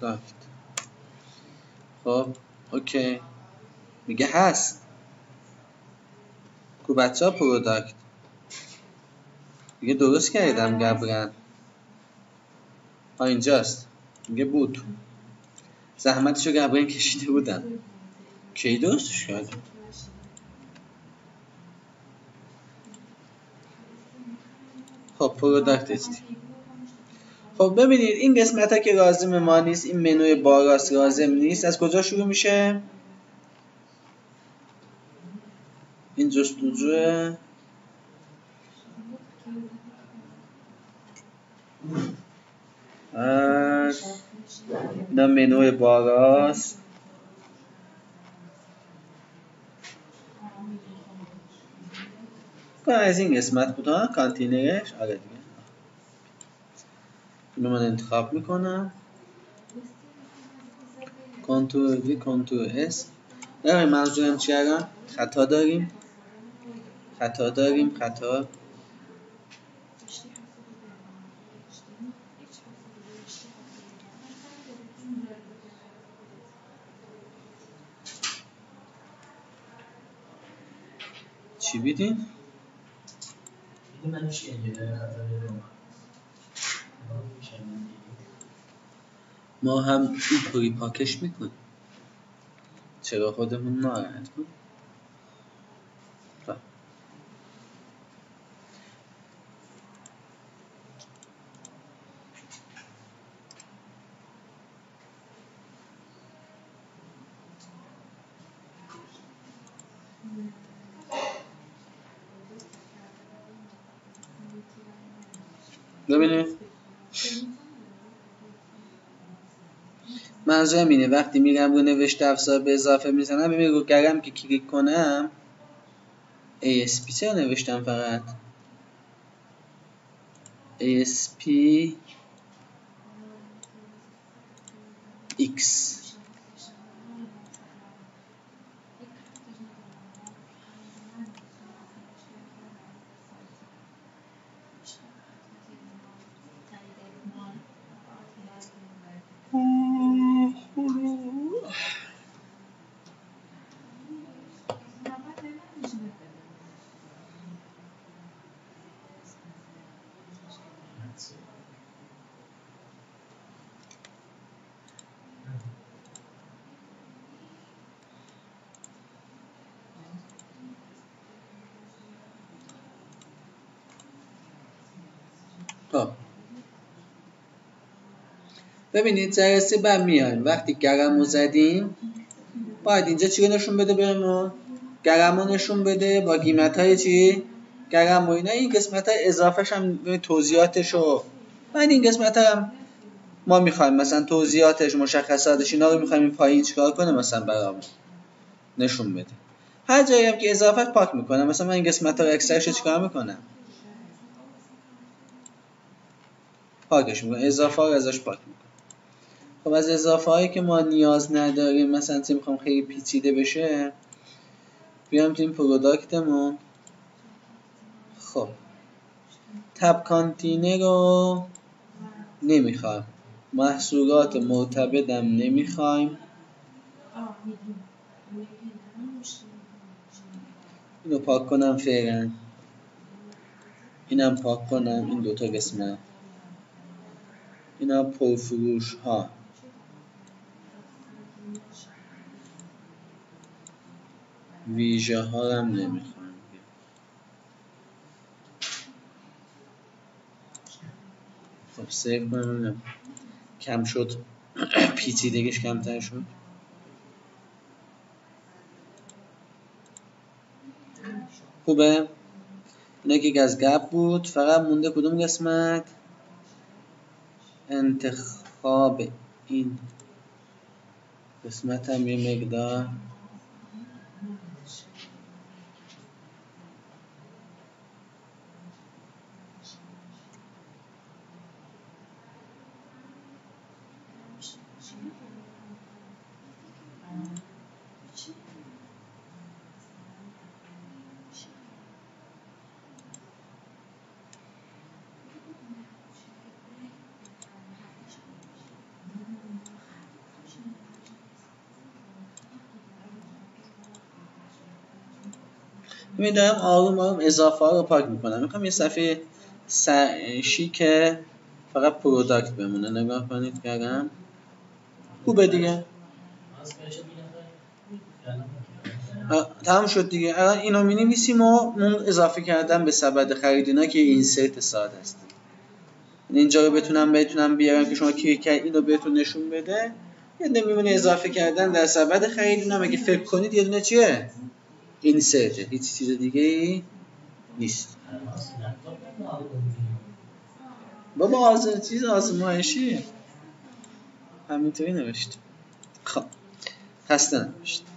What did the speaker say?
پروداکت خب اوکی. میگه هست. کو بچه ها پروداکت میگه درست کردم گبرن ها اینجاست. میگه بود. زحمتشو گبرن کشیده بودم. کی درستش کردم خب پروداکت استی. خب ببینید این قسمت ها که لازم ما نیست این منوی باراست لازم نیست. از کجا شروع میشه؟ این جستجوه اینا منوی باراست از این قسمت بود ها کانتینرش؟ آره دیگه. اینو من انتخاب می‌کنم. کنترل وی کنترل اس نه منظورم چی الان؟ خطا داریم. خطا داریم خطا. چی بیدین؟ ما هم اینطوری پاکش می‌کنیم. چرا خودمون ناراحت کنیم؟ ببینید منظورم اینه وقتی میرم رو نوشت افزار به اضافه می‌زنم ببین رو گرم که کلیک کنم ASP چرا نوشتم فقط؟ ASP X خب ببینید جلسه بعد میایم. وقتی گرم رو زدیم باید اینجا چی نشون بده بهمون؟ گرم رو نشون بده با قیمت های چی؟ گرم و اینا این قسمت های اضافهش هم توضیحاتش رو بعد این قسمت هم ما می‌خوایم مثلا توضیحاتش مشخصاتش اینا رو می‌خوایم این پایین چیکار کنه مثلا برامون نشون بده. هر جایی هم که اضافه پاک می‌کنم مثلا من این قسمت رو چیکار می‌کنم؟ پاکش می‌کنم اضافه رو ازش پاک می‌کنم خب از اضافه هایی که ما نیاز نداریم مثلا چه می‌خوام خیلی پیچیده بشه بیام تو این پروداکتمون. خب تب کانتینه رو نمی‌خوایم. محصولات مرتبطم نمی‌خوایم. اینو پاک کنم فعلا. اینم پاک کنم این دوتا قسمت. اینا پرفروش ها ویژه ها هم نمی‌خوام خب سیو کنم کم شد. پیچیدگیش کمتر شد. خوبه؟ اینا که از گپ بود فقط مونده کدوم قسمت؟ انتخاب این قسمت هم یه مقدار. می دارم آروم آروم اضافه ها رو پاک می‌کنم. می‌خوام یه صفحه شیک فقط product بمونه. نگاه کنید کردم. خوبه دیگه. تمام شد دیگه. الان اینو می نویسیم و اضافه کردم به سبد خرید اینا که insert ساده است. اینجا رو بتونم بتونم بیارم که شما کلیک کرد اینو بهتون نشون بده. یه نمیمونه اضافه کردن در سبد خرید اینا. مگه فکر کنید یه دونه چیه؟ اینسرت هیچ چیز دیگه ای نیست. بابا آزم چیز آزمایشی؟ همینطوری نوشت. خب خسته نباشید